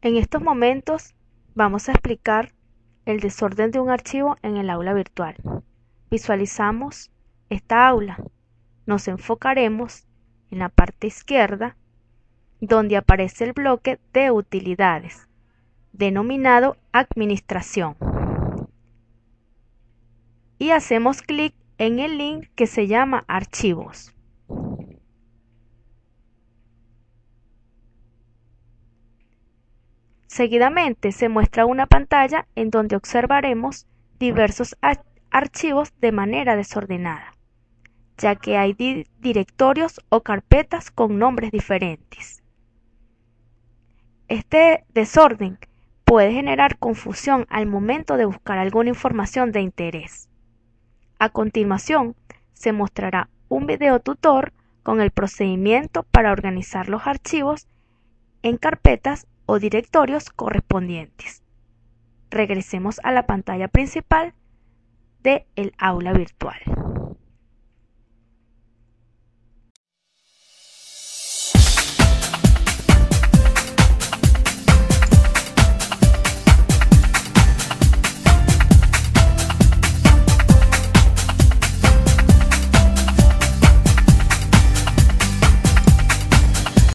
En estos momentos vamos a explicar el desorden de un archivo en el aula virtual. Visualizamos esta aula. Nos enfocaremos en la parte izquierda donde aparece el bloque de utilidades, denominado Administración. Y hacemos clic en el link que se llama Archivos. Seguidamente se muestra una pantalla en donde observaremos diversos archivos de manera desordenada, ya que hay directorios o carpetas con nombres diferentes. Este desorden puede generar confusión al momento de buscar alguna información de interés. A continuación, se mostrará un video tutor con el procedimiento para organizar los archivos en carpetas o directorios correspondientes. Regresemos a la pantalla principal de el aula virtual.